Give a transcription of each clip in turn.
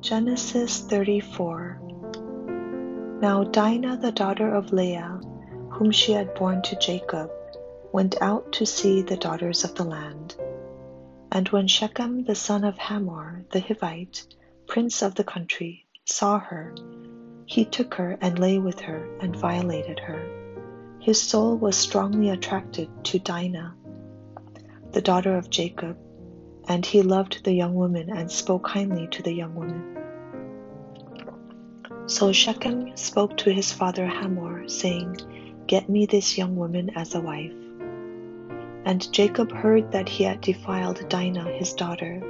Genesis 34 Now Dinah, the daughter of Leah, whom she had borne to Jacob, went out to see the daughters of the land. And when Shechem the son of Hamor the Hivite, prince of the country, saw her, he took her and lay with her and violated her. His soul was strongly attracted to Dinah, the daughter of Jacob, and he loved the young woman and spoke kindly to the young woman. So Shechem spoke to his father Hamor, saying, Get me this young woman as a wife. And Jacob heard that he had defiled Dinah his daughter.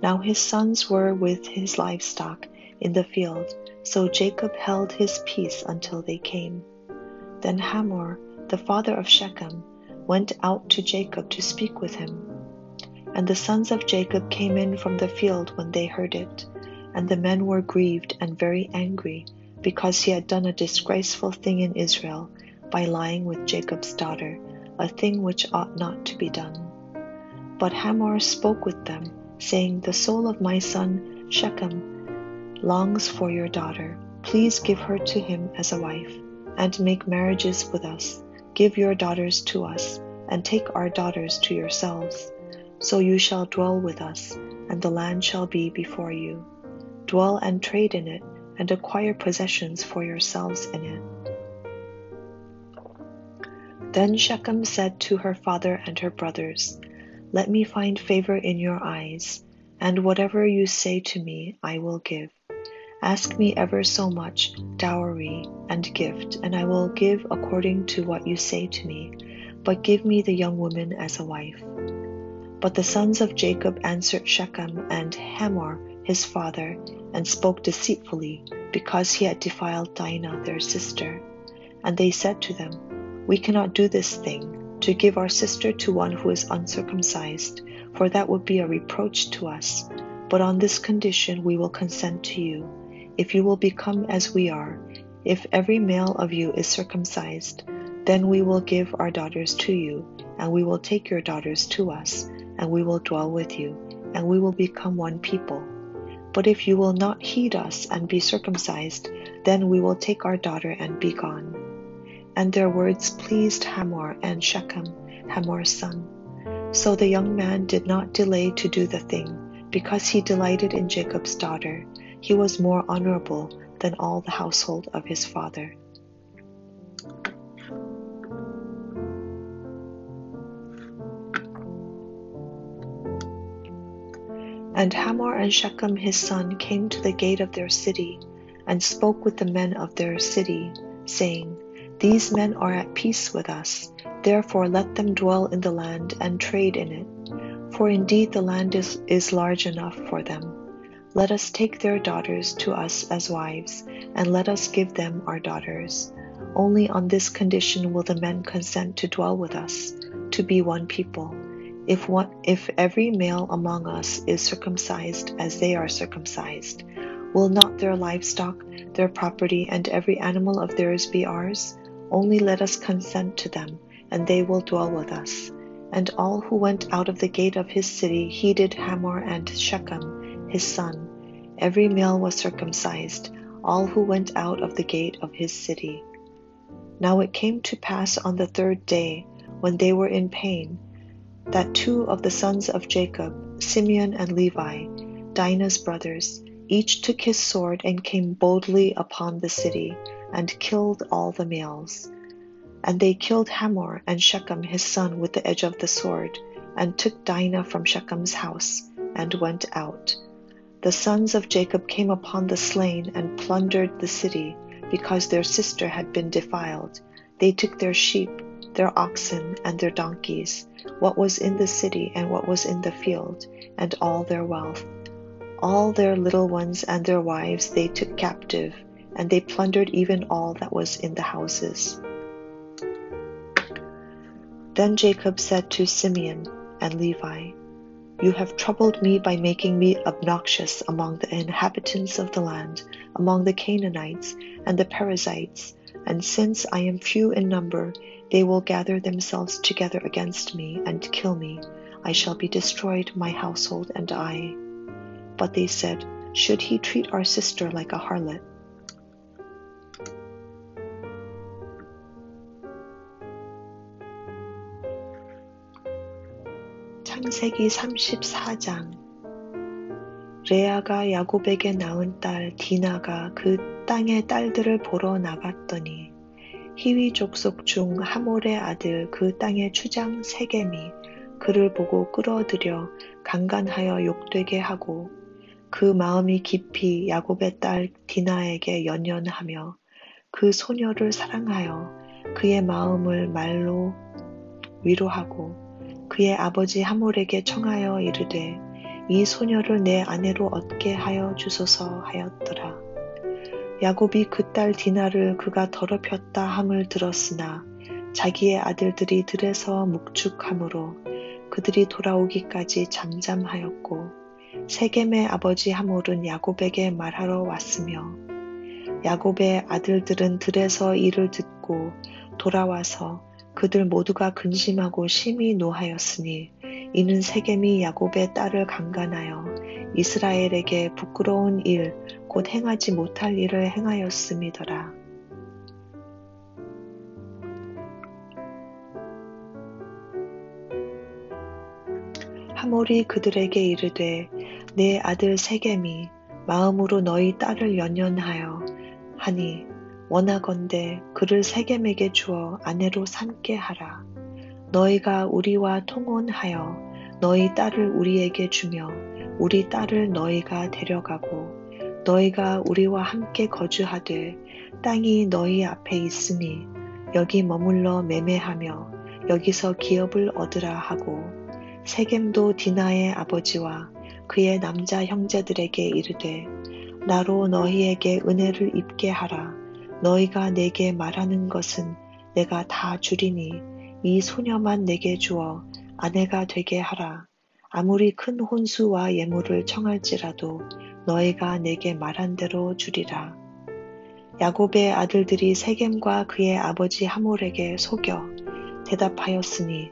Now his sons were with his livestock in the field, so Jacob held his peace until they came. Then Hamor, the father of Shechem, went out to Jacob to speak with him. And the sons of Jacob came in from the field when they heard it. And the men were grieved and very angry, because he had done a disgraceful thing in Israel by lying with Jacob's daughter, a thing which ought not to be done. But Hamor spoke with them, saying, The soul of my son Shechem longs for your daughter. Please give her to him as a wife, and make marriages with us. Give your daughters to us, and take our daughters to yourselves. So you shall dwell with us, and the land shall be before you. Dwell and trade in it, and acquire possessions for yourselves in it. Then Shechem said to her father and her brothers, Let me find favor in your eyes, and whatever you say to me, I will give. Ask me ever so much dowry and gift, and I will give according to what you say to me, but give me the young woman as a wife. But the sons of Jacob answered Shechem and Hamor his father, and spoke deceitfully, because he had defiled Dinah their sister. And they said to them, We cannot do this thing, to give our sister to one who is uncircumcised, for that would be a reproach to us. But on this condition we will consent to you, if you will become as we are. If every male of you is circumcised, then we will give our daughters to you, and we will take your daughters to us, and we will dwell with you, and we will become one people. But if you will not heed us and be circumcised, then we will take our daughter and be gone. And their words pleased Hamor and Shechem, Hamor's son. So the young man did not delay to do the thing, because he delighted in Jacob's daughter. He was more honorable than all the household of his father. And Hamor and Shechem his son came to the gate of their city, and spoke with the men of their city, saying, These men are at peace with us, therefore let them dwell in the land and trade in it. For indeed the land is, is large enough for them. Let us take their daughters to us as wives, and let us give them our daughters. Only on this condition will the men consent to dwell with us, to be one people if, one, if every male among us is circumcised as they are circumcised, will not their livestock, their property, and every animal of theirs be ours? Only let us consent to them, and they will dwell with us. And all who went out of the gate of his city heeded Hamor and Shechem, his son. Every male was circumcised, all who went out of the gate of his city. Now it came to pass on the third day, when they were in pain, that two of the sons of Jacob, Simeon and Levi, Dinah's brothers, each took his sword and came boldly upon the city and killed all the males. And they killed Hamor and Shechem his son with the edge of the sword, and took Dinah from Shechem's house, and went out. The sons of Jacob came upon the slain and plundered the city, because their sister had been defiled. They took their sheep, their oxen, and their donkeys, what was in the city and what was in the field, and all their wealth. All their little ones and their wives they took captive, and they plundered even all that was in the houses. Then Jacob said to Simeon and Levi, You have troubled me by making me obnoxious among the inhabitants of the land, among the Canaanites and the Perizzites, and since I am few in number, they will gather themselves together against me and kill me. I shall be destroyed, my household and I. But they said, Should he treat our sister like a harlot? 창세기 34장. 레아가 야곱에게 낳은 딸 디나가 그 땅의 딸들을 보러 나갔더니 히위 족속 중 하몰의 아들 그 땅의 추장 세겜이 그를 보고 끌어들여 강간하여 욕되게 하고 그 마음이 깊이 야곱의 딸 디나에게 연연하며 그 소녀를 사랑하여 그의 마음을 말로 위로하고 그의 아버지 하몰에게 청하여 이르되 이 소녀를 내 아내로 얻게 하여 주소서 하였더라. 야곱이 그 딸 디나를 그가 더럽혔다 함을 들었으나 자기의 아들들이 들에서 묵축함으로 그들이 돌아오기까지 잠잠하였고 세겜의 아버지 하몰은 야곱에게 말하러 왔으며 야곱의 아들들은 들에서 이를 듣고 돌아와서 그들 모두가 근심하고 심히 노하였으니 이는 세겜이 야곱의 딸을 강간하여 이스라엘에게 부끄러운 일, 곧 행하지 못할 일을 행하였음이더라. 하몰이 그들에게 이르되 내 아들 세겜이 마음으로 너희 딸을 연연하여 하니 원하건대 그를 세겜에게 주어 아내로 삼게 하라. 너희가 우리와 통혼하여 너희 딸을 우리에게 주며 우리 딸을 너희가 데려가고 너희가 우리와 함께 거주하되 땅이 너희 앞에 있으니 여기 머물러 매매하며 여기서 기업을 얻으라 하고 세겜도 디나의 아버지와 그의 남자 형제들에게 이르되 나로 너희에게 은혜를 입게 하라 너희가 내게 말하는 것은 내가 다 주리니 이 소녀만 내게 주어 아내가 되게 하라. 아무리 큰 혼수와 예물을 청할지라도 너희가 내게 말한 대로 주리라. 야곱의 아들들이 세겜과 그의 아버지 하몰에게 속여 대답하였으니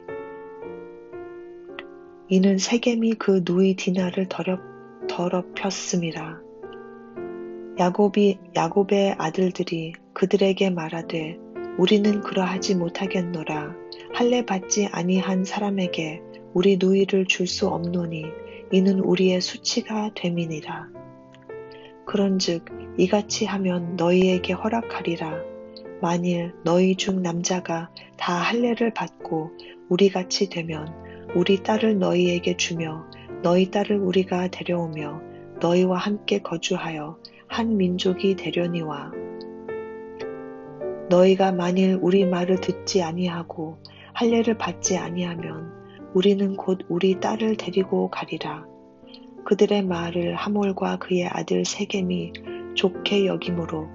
이는 세겜이 그 누이 디나를 더럽, 더럽혔음이라. 야곱이 야곱의 아들들이 그들에게 말하되 우리는 그러하지 못하겠노라. 할례 받지 아니한 사람에게 우리 누이를 줄 수 없노니 이는 우리의 수치가 됨이니라. 그런즉 이같이 하면 너희에게 허락하리라. 만일 너희 중 남자가 다 할례를 받고 우리 같이 되면 우리 딸을 너희에게 주며 너희 딸을 우리가 데려오며 너희와 함께 거주하여 한 민족이 되려니와 너희가 만일 우리 말을 듣지 아니하고 할례를 받지 아니하면 우리는 곧 우리 딸을 데리고 가리라. 그들의 말을 하몰과 그의 아들 세겜이 좋게 여김으로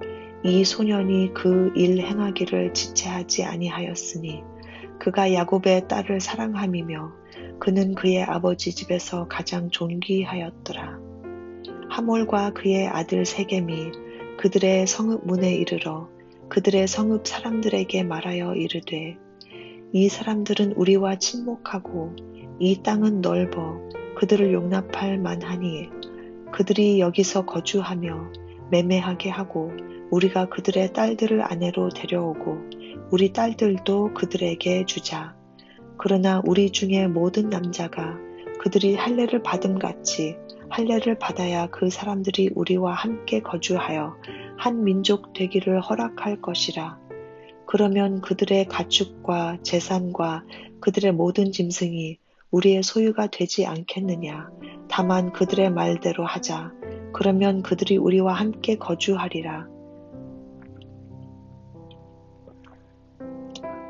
이 소년이 그 일 행하기를 지체하지 아니하였으니 그가 야곱의 딸을 사랑함이며 그는 그의 아버지 집에서 가장 존귀하였더라. 하몰과 그의 아들 세겜이 그들의 성읍 문에 이르러 그들의 성읍 사람들에게 말하여 이르되 이 사람들은 우리와 친목하고 이 땅은 넓어 그들을 용납할 만하니 그들이 여기서 거주하며 매매하게 하고 우리가 그들의 딸들을 아내로 데려오고 우리 딸들도 그들에게 주자. 그러나 우리 중에 모든 남자가 그들이 할례를 받음 같이 할례를 받아야 그 사람들이 우리와 함께 거주하여 한 민족 되기를 허락할 것이라. 그러면 그들의 가축과 재산과 그들의 모든 짐승이 우리의 소유가 되지 않겠느냐. 다만 그들의 말대로 하자. 그러면 그들이 우리와 함께 거주하리라.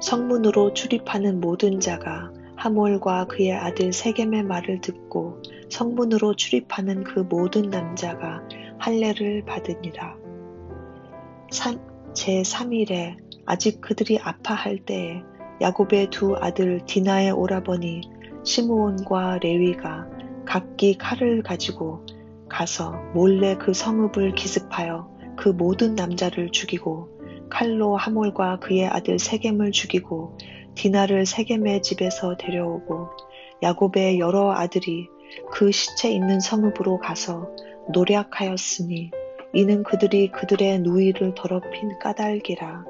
성문으로 출입하는 모든 자가 하몰과 그의 아들 세겜의 말을 듣고 성문으로 출입하는 그 모든 남자가 할례를 받으니라. 제 3일에 아직 그들이 아파할 때에 야곱의 두 아들 디나의 오라버니 시므온과 레위가 각기 칼을 가지고 가서 몰래 그 성읍을 기습하여 그 모든 남자를 죽이고 칼로 하몰과 그의 아들 세겜을 죽이고 디나를 세겜의 집에서 데려오고 야곱의 여러 아들이 그 시체 있는 성읍으로 가서 노력하였으니 이는 그들이 그들의 누이를 더럽힌 까닭이라.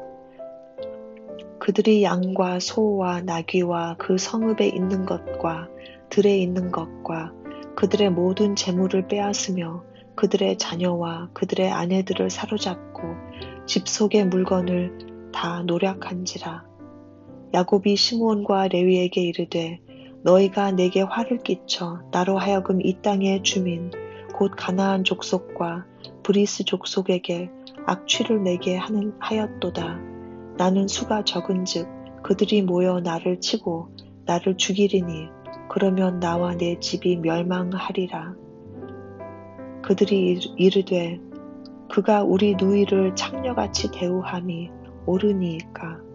그들이 양과 소와 나귀와 그 성읍에 있는 것과 들에 있는 것과 그들의 모든 재물을 빼앗으며 그들의 자녀와 그들의 아내들을 사로잡고 집 속의 물건을 다 노략한지라. 야곱이 시므온과 레위에게 이르되 너희가 내게 화를 끼쳐 나로 하여금 이 땅의 주민 곧 가나안 족속과 브리스 족속에게 악취를 내게 하는 하였도다. 나는 수가 적은즉 그들이 모여 나를 치고 나를 죽이리니 그러면 나와 내 집이 멸망하리라. 그들이 이르되 그가 우리 누이를 창녀같이 대우함이 옳으니까